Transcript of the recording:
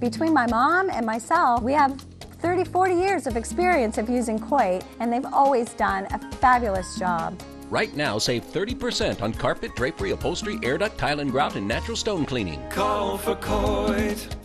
Between my mom and myself, we have 30, 40 years of experience of using Coit, and they've always done a fabulous job. Right now, save 30% on carpet, drapery, upholstery, air duct, tile and grout, and natural stone cleaning. Call for Coit.